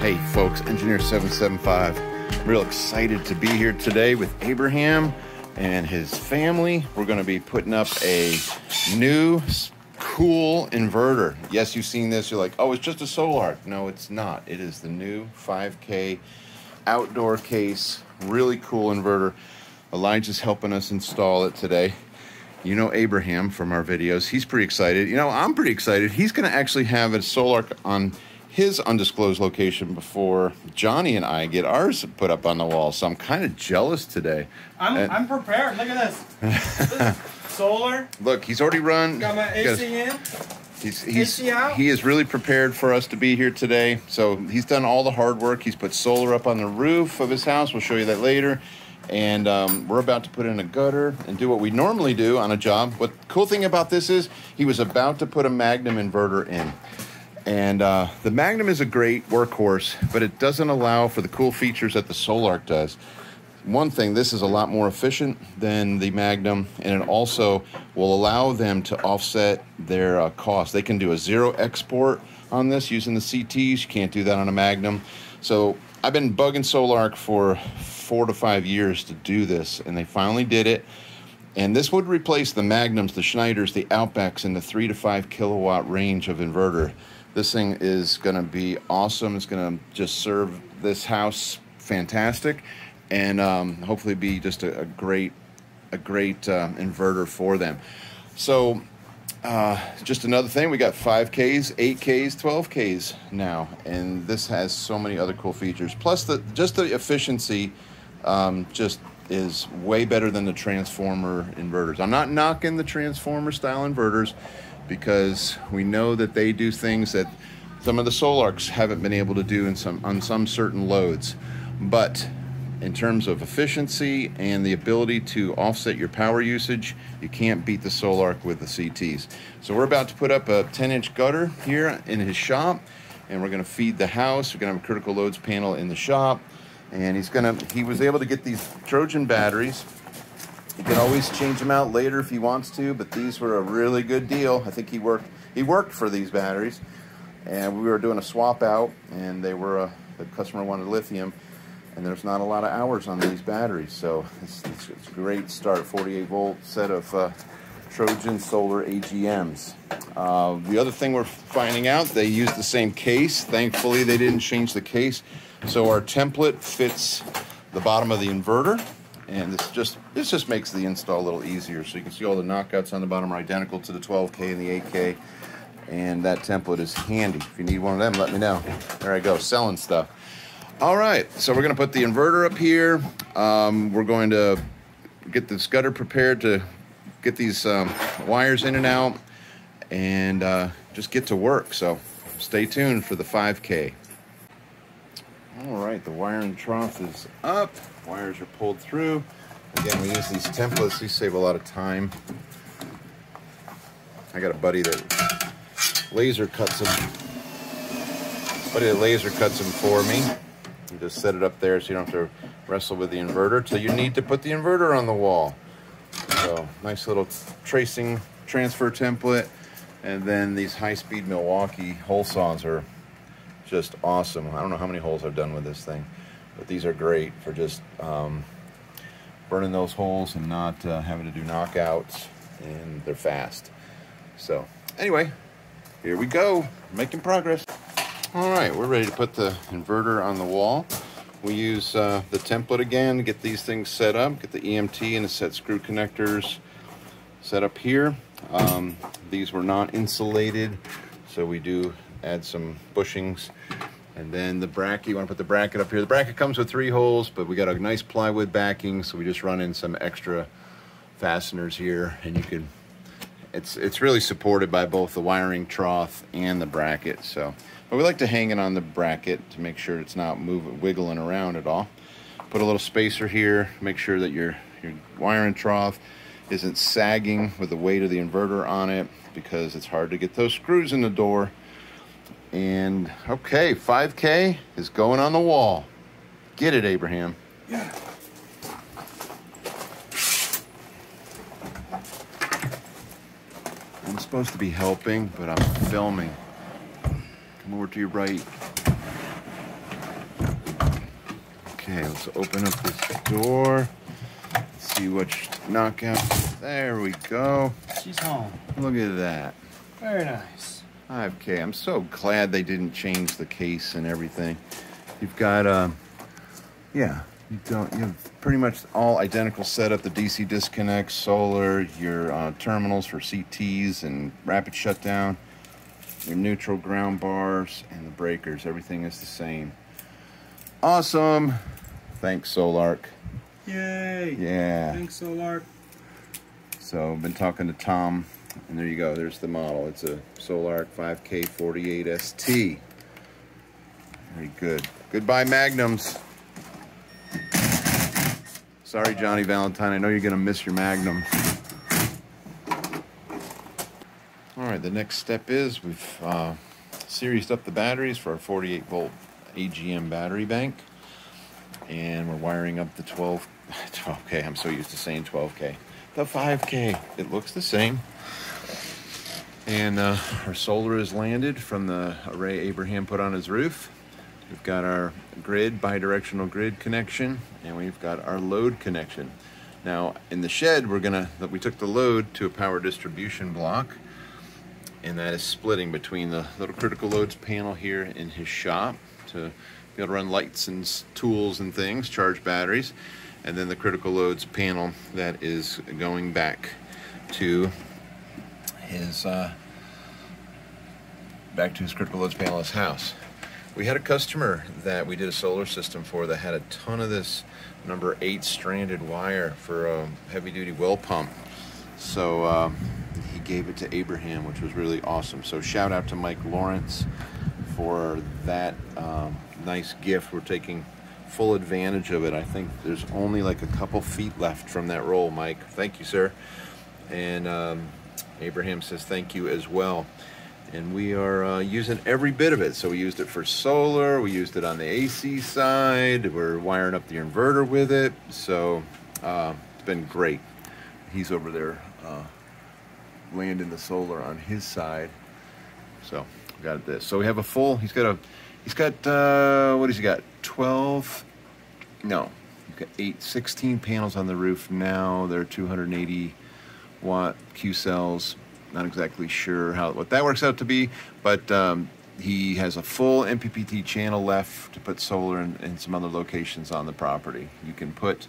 Hey, folks, Engineer 775. I'm Real excited to be here today with Abraham and his family. We're going to be putting up a new cool inverter. Yes, you've seen this. You're like, oh, it's just a solar. No, it's not. It is the new 5K outdoor case. Really cool inverter. Elijah's helping us install it today. You know Abraham from our videos. He's pretty excited. You know, I'm pretty excited. He's going to actually have a solar on his undisclosed location before Johnny and I get ours put up on the wall. So I'm kind of jealous today. I'm, And- I'm prepared. Look at this. This solar. Look, he's already run. Got my AC in. He's, he's, AC out? he is really prepared for us to be here today. So he's done all the hard work. He's put solar up on the roof of his house. We'll show you that later. And um, we're about to put in a gutter and do what we normally do on a job. What cool thing about this is he was about to put a Magnum inverter in. And uh, the Magnum is a great workhorse, but it doesn't allow for the cool features that the Sol-Ark does. One thing, this is a lot more efficient than the Magnum, and it also will allow them to offset their uh, cost. They can do a zero export on this using the CTs. You can't do that on a Magnum. So I've been bugging Sol-Ark for four to five years to do this, and they finally did it. And this would replace the Magnums, the Schneiders, the Outbacks in the three to five kilowatt range of inverter. This thing is going to be awesome. It's going to just serve this house fantastic, and um, hopefully be just a, a great, a great uh, inverter for them. So, uh, just another thing, we got 5Ks, 8Ks, 12Ks now, and this has so many other cool features. Plus, the just the efficiency um, just is way better than the transformer inverters. I'm not knocking the transformer style inverters because we know that they do things that some of the Sol-Arks haven't been able to do in some on some certain loads. But in terms of efficiency and the ability to offset your power usage, you can't beat the Sol-Ark with the CTs. So we're about to put up a 10 inch gutter here in his shop and we're going to feed the house. We're going to have a critical loads panel in the shop and he's going to, he was able to get these Trojan batteries. He can always change them out later if he wants to, but these were a really good deal. I think he worked, he worked for these batteries and we were doing a swap out and they were, a, the customer wanted lithium and there's not a lot of hours on these batteries. So it's, it's, it's a great start. 48 volt set of uh, Trojan Solar AGMs. Uh, the other thing we're finding out, they use the same case. Thankfully, they didn't change the case. So our template fits the bottom of the inverter. And this just this just makes the install a little easier. So you can see all the knockouts on the bottom are identical to the 12K and the 8K. And that template is handy. If you need one of them, let me know. There I go, selling stuff. All right, so we're going to put the inverter up here. Um, we're going to get the gutter prepared to get these um, wires in and out and uh, just get to work. So stay tuned for the 5K. All right, the wiring trough is up. Wires are pulled through. Again, we use these templates. These save a lot of time. I got a buddy that laser cuts them. Buddy that laser cuts them for me. You just set it up there so you don't have to wrestle with the inverter till you need to put the inverter on the wall. So nice little tracing transfer template. And then these high-speed Milwaukee hole saws are just awesome. I don't know how many holes I've done with this thing, but these are great for just um, burning those holes and not uh, having to do knockouts. And they're fast. So anyway, here we go, making progress. All right, we're ready to put the inverter on the wall. We use uh, the template again to get these things set up, get the EMT and the set screw connectors set up here. Um, these were not insulated, so we do add some bushings. And then the bracket, you want to put the bracket up here. The bracket comes with three holes, but we got a nice plywood backing, so we just run in some extra fasteners here, and you can it's it's really supported by both the wiring trough and the bracket. So, but we like to hang it on the bracket to make sure it's not moving, wiggling around at all. Put a little spacer here. Make sure that your your wiring trough isn't sagging with the weight of the inverter on it because it's hard to get those screws in the door. And okay, 5K is going on the wall. Get it, Abraham. Yeah. I'm supposed to be helping, but I'm filming. Come over to your right. Okay, let's open up this door. See which knockout. There we go. She's home. Look at that. Very nice. 5K. I'm so glad they didn't change the case and everything. You've got, uh, yeah, you don't. You have pretty much all identical setup. The DC disconnect, solar, your uh, terminals for CTs and rapid shutdown, your neutral ground bars, and the breakers. Everything is the same. Awesome. Thanks, Sol-Ark. Yay. Yeah. Thanks, Solar. So I've been talking to Tom, and there you go. There's the model. It's a Sol-Ark 5K48 ST. Very good. Goodbye, Magnums. Sorry, Johnny Valentine. I know you're going to miss your Magnum. All right, the next step is we've uh, seriesed up the batteries for our 48 volt AGM battery bank. And we're wiring up the 12, 12K. I'm so used to saying 12K. The 5K. It looks the same. And uh, our solar is landed from the array Abraham put on his roof. We've got our grid, bi-directional grid connection, and we've got our load connection. Now, in the shed, we're gonna, that we took the load to a power distribution block, and that is splitting between the little critical loads panel here in his shop to be able to run lights and tools and things, charge batteries, and then the critical loads panel that is going back to his uh, back to his critical loads panel, his house. We had a customer that we did a solar system for that had a ton of this number eight stranded wire for a heavy duty well pump. So um, he gave it to Abraham, which was really awesome. So shout out to Mike Lawrence for that um, nice gift. We're taking full advantage of it. I think there's only like a couple feet left from that roll, Mike. Thank you, sir. And um, Abraham says thank you as well. And we are uh, using every bit of it. So we used it for solar, we used it on the AC side, we're wiring up the inverter with it. So uh, it's been great. He's over there uh, landing the solar on his side. So got this. So we have a full. He's got a. He's got uh, what has he got? Twelve. No, he's got eight, 16 panels on the roof now. They're 280 watt Q cells. Not exactly sure how what that works out to be, but um, he has a full MPPT channel left to put solar in, in some other locations on the property. You can put.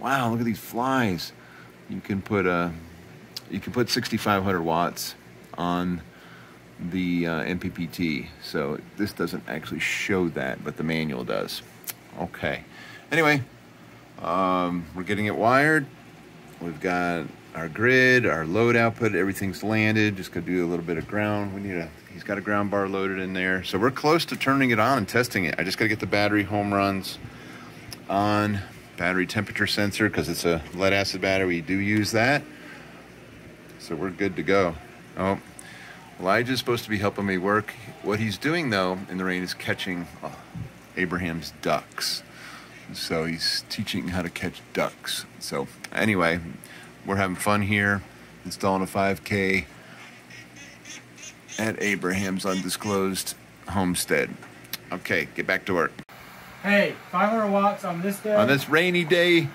Wow, look at these flies. You can put a. You can put 6,500 watts on the uh, MPPT. So this doesn't actually show that, but the manual does. Okay. Anyway, um, we're getting it wired. We've got our grid, our load output, everything's landed. Just gonna do a little bit of ground. We need a. He's got a ground bar loaded in there, so we're close to turning it on and testing it. I just gotta get the battery home runs on battery temperature sensor because it's a lead acid battery. We do use that, so we're good to go. Oh, Elijah's supposed to be helping me work. What he's doing though in the rain is catching uh, Abraham's ducks. So he's teaching how to catch ducks. So anyway, we're having fun here, installing a 5K at Abraham's undisclosed homestead. Okay, get back to work. Hey, 500 watts on this day. On this rainy day,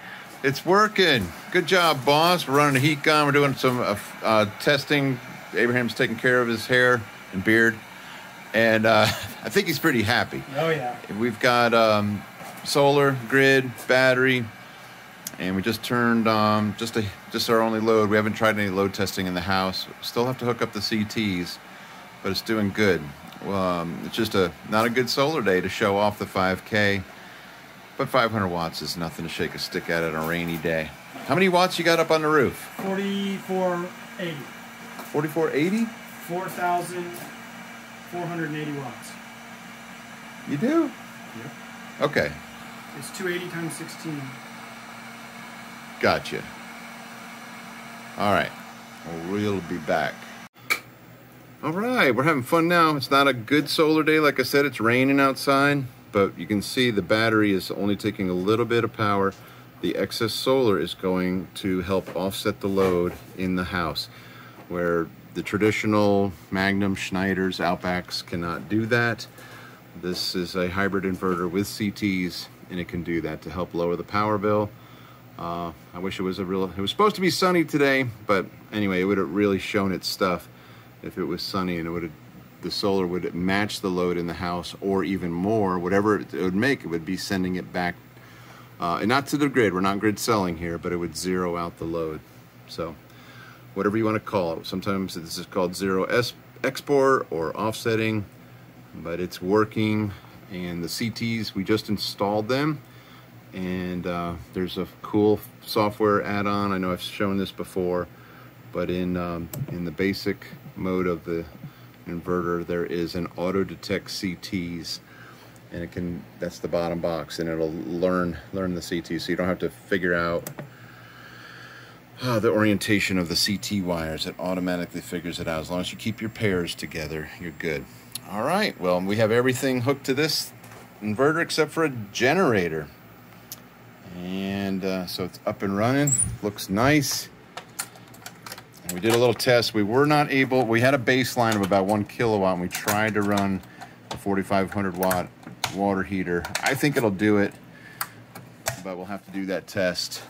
it's working. Good job, boss. We're running a heat gun. We're doing some uh, uh, testing. Abraham's taking care of his hair and beard, and uh, I think he's pretty happy. Oh yeah. We've got um, solar, grid, battery, and we just turned um, just a just our only load. We haven't tried any load testing in the house. Still have to hook up the CTs, but it's doing good. Well, um, it's just a not a good solar day to show off the 5K, but 500 watts is nothing to shake a stick at on a rainy day. How many watts you got up on the roof? 4480. 4480. 4,480 watts. You do? Yep. Okay, It's 280 times 16. gotcha. All right, we'll be back. All right, we're having fun now. It's not a good solar day, like I said, it's raining outside, but you can see the battery is only taking a little bit of power. The excess solar is going to help offset the load in the house, where the traditional Magnum, Schneiders, Outbacks cannot do that. This is a hybrid inverter with CTs, and it can do that to help lower the power bill. Uh, I wish it was a real. It was supposed to be sunny today, but anyway, it would have really shown its stuff if it was sunny, and it would have the solar would match the load in the house, or even more, whatever it would make. It would be sending it back, uh, and not to the grid. We're not grid selling here, but it would zero out the load. So, whatever you want to call it. Sometimes this is called zero S export or offsetting, but it's working. And the CTs we just installed them and uh, there's a cool software add-on. I know I've shown this before, but in um, in the basic mode of the inverter, there is an auto detect CTs, and it can that's the bottom box, and it'll learn learn the CT, so you don't have to figure out uh, the orientation of the CT wires. It automatically figures it out. As long as you keep your pairs together, you're good. All right. Well, we have everything hooked to this inverter except for a generator and uh, so it's up and running looks nice we did a little test we were not able we had a baseline of about one kilowatt and we tried to run a 4500 watt water heater i think it'll do it but we'll have to do that test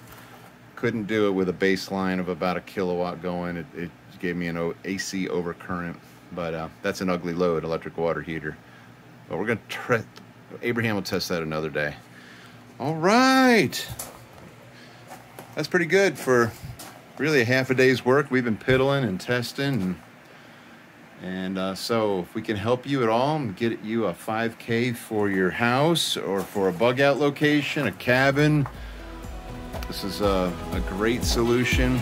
couldn't do it with a baseline of about a kilowatt going it, it gave me an ac overcurrent but uh, that's an ugly load electric water heater but we're going to try abraham will test that another day all right. That's pretty good for really a half a day's work. We've been piddling and testing. And, and uh, so, if we can help you at all and get you a 5K for your house or for a bug out location, a cabin, this is a, a great solution.